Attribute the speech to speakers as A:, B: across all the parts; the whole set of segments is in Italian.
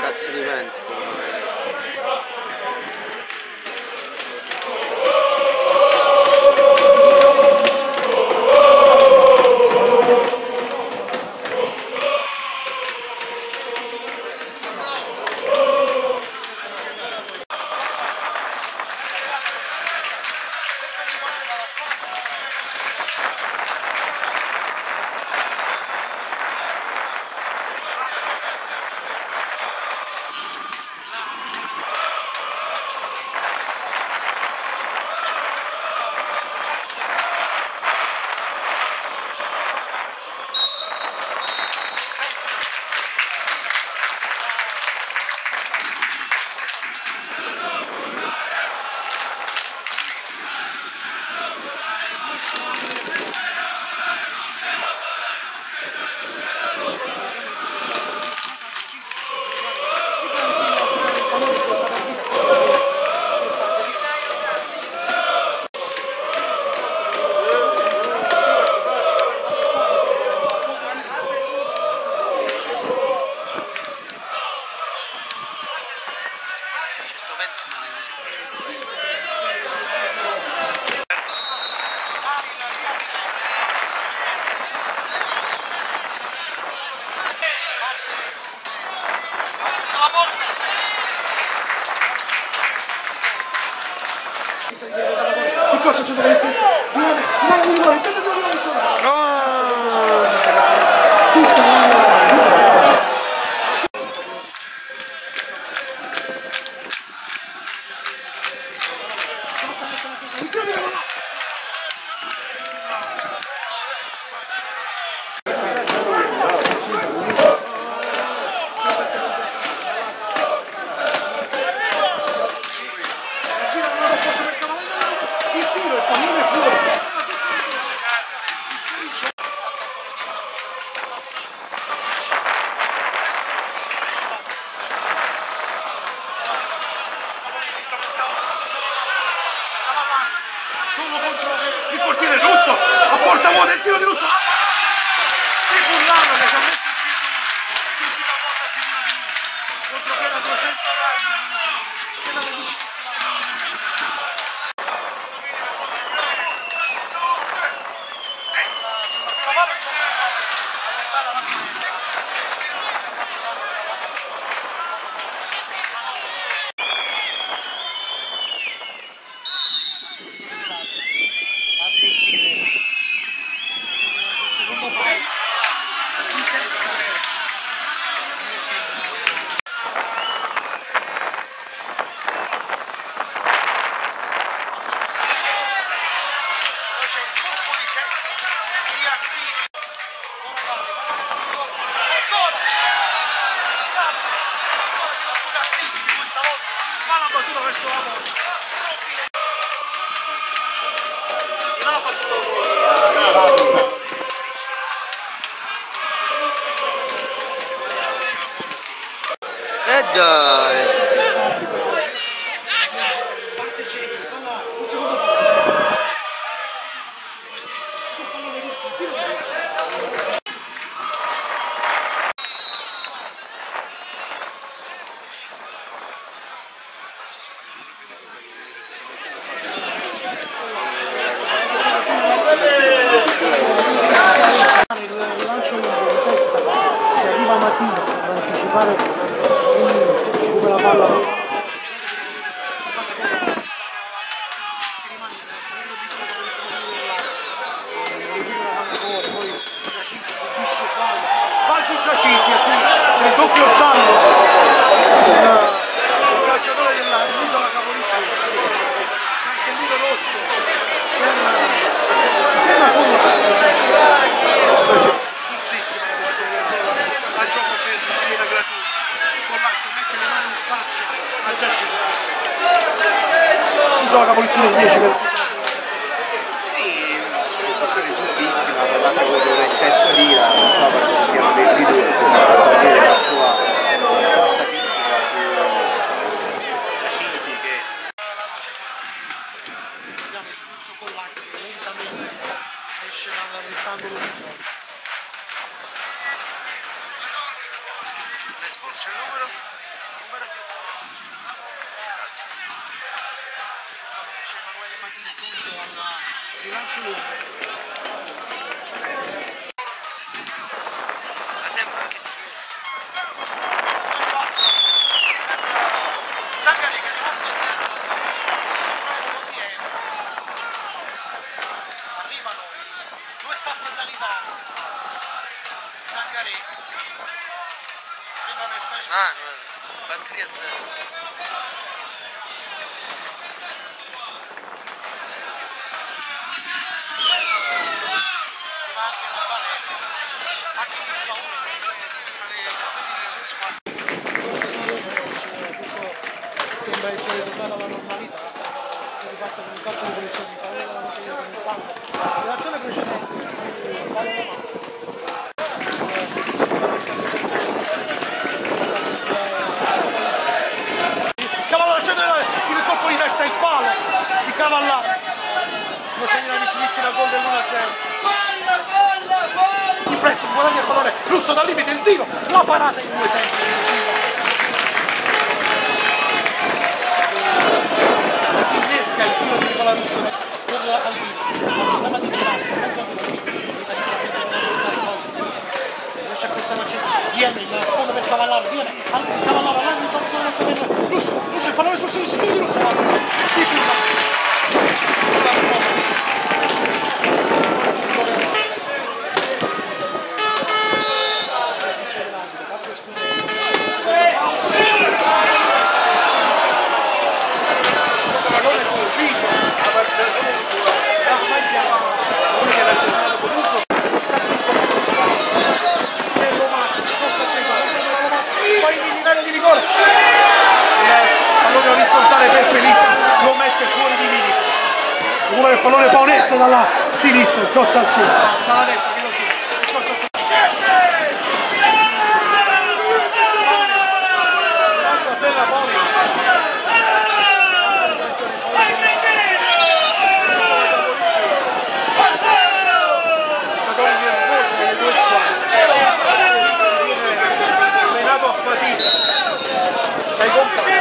A: Cazzo di vento.
B: La gira non la posso per cavallare, il tiro, il pallone fuori. Solo contro il portiere russo, a porta vuota il tiro di russo. Di Furlano che ci ha messo il piede sul tiro a porta sicura di lui. Contro quella 200 rugby, quella del vicinissima. Sulla prima palla di destra, allontana la sinistra. Sul secondo palo, in testa. Poi c'è un colpo di testa di Assisi. Buona palla, ancora! Ancora chiedo scusa a Assisi di questa volta. Palla battuta verso la porta. Robile.
A: E dai.
B: Parte Ceni, palla sul secondo palo. Sul di destra. Il lancio lungo di testa ci arriva Matino ad anticipare quindi recupera la palla Va giù Giacinti e qui c'è il doppio giallo il calciatore della- dell'isola Caporizzone cartellino rosso. Per mi sembra con giustissima la della a gioco fermo in maniera gratuita. Con l'altro mette le mani in faccia. A Giacinti isola Caporizzone 10 per tutta la seconda
A: discussione giustissima, parlate voi di un eccesso di ira, non so ci siano dei due, la sua forza fisica su Giacinti che
B: abbiamo espulso con l'acqua lentamente esce dal rettangolo di gioco
C: Espulso il numero? Numero. Grazie.
B: C'è Emanuele Matini attento al rilancio lungo.
C: Ma sembra che sia.
B: A terra lo scontrato con Diego. Arrivano i due staff sanitari. Zangari sembra aver perso
C: Ah,
B: il senso.
C: batteria zero.
B: Ma anche la barella. Anche fa uno fra le atleti delle due squadre. Sembra essere tornata alla normalità. Si è rifatta con un calcio di punizione in favore della Macedonia con il fallo. Nell'azione precedente sul palo da massa. Eh, servizio sulla destra di Giacinto. Cavallaro al centro della- il colpo di testa il palo di Cavallaro. Nocerina vicinissima al gol dell'1-0. Il pressing guadagna il pallone, Russo dal limite, il tiro, la parata in due tempi. Innesca il tiro di Nicola Russo per Albino. Prova di girarsi, in mezzo a riesce a crossare al centro, viene il sponda per Cavallaro, viene al Cavallaro, all'angolo Jones non messa per Russo, Russo il pallone sul sinistro, di Russo, va. Pallone Paonessa dalla sinistra, cross al centro. Dalla destra, chiedo scusa. Il cross al centro. Paonessa. Cross a terra Paonessa. Attenzione, Paonessa. Giocatori nervosi delle due squadre. Si viene frenato a fatica dai compagni.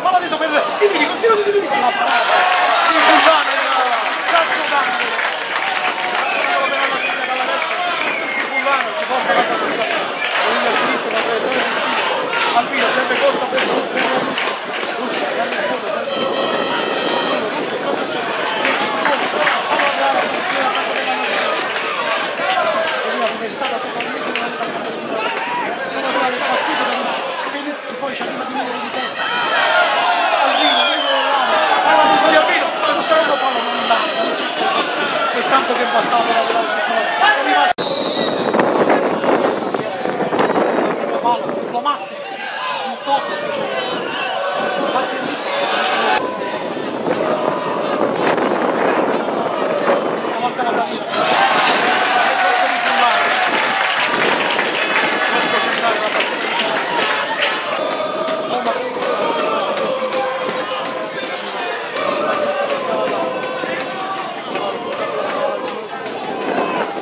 B: Palla dentro per Di Vini, continua Di Vini con la parata. Di Busano, calcio d'angolo. Calcio per la Macedonia dalla destra. Di Bullano ci porta la partita con il sinistra la traiettoria di uscita. Albino serve corta per, per Russo. Russo, grande in fondo, serve per Russo. Albino, Russo, cosa c'è? Messi in fondo, palla reale, posizione a campo della Macedonia. Macedonia riversata totalmente nella partita di Russo. Palla reale battuta da Russo. Penizzi, poi ci arriva di Milano di testa. Albino, Albino dell'area, palla dentro di Albino, sul secondo palo non andava, non c'è. E tanto che bastava per lavorare sul palo. È rimasto il primo palo, lo mastica, il tocco invece batte lì. Scavalca la barriera. Calcio di Pullano. Calcio centrale la partita. Roma che si trova a seguire sulla stessa per Cavallaro. Cavallaro tocca per Cavallaro, il numero su destra.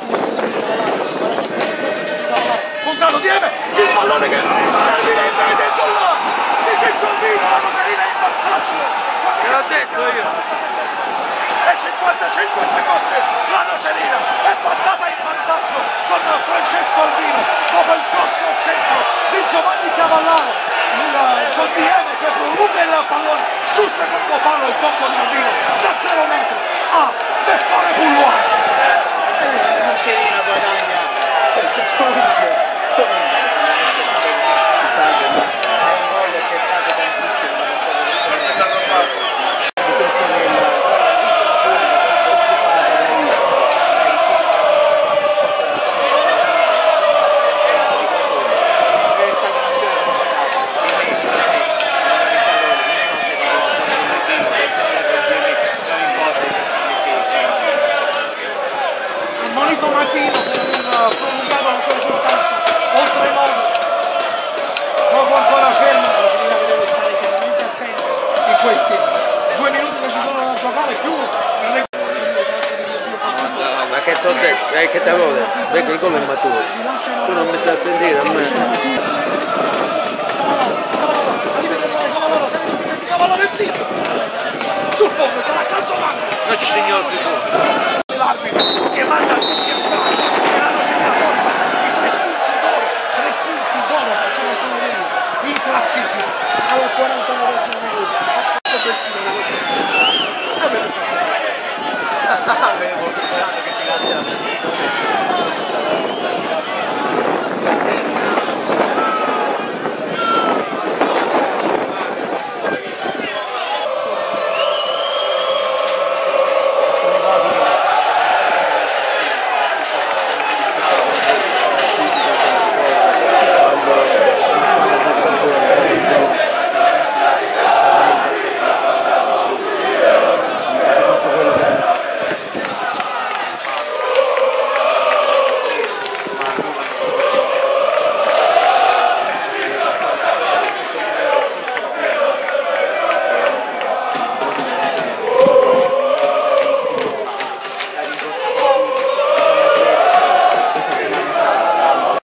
B: Due su di Cavallaro, guarda che fuori, questo c'è di Contrario Dieve, il pallone che termina in rete e gol! Dice Cialdino, la Nocerina in vantaggio.
C: L'ho detto io.
B: E 55 secondi la Nocerina è passata in vantaggio con Francesco Albino dopo il corso al centro di Giovanni Cavallaro con Dieve che prolunga il pallone sul secondo palo il tocco di Albino
A: questi due minuti che ci sono da giocare più il rilancio di calcio di Dio ma, ma che t'ho detto?
B: Eh, che t'avevo detto? Vengo il gol è maturo tu non mi stai a sentire a me
D: sul fondo sarà calcio mano
B: no ci signor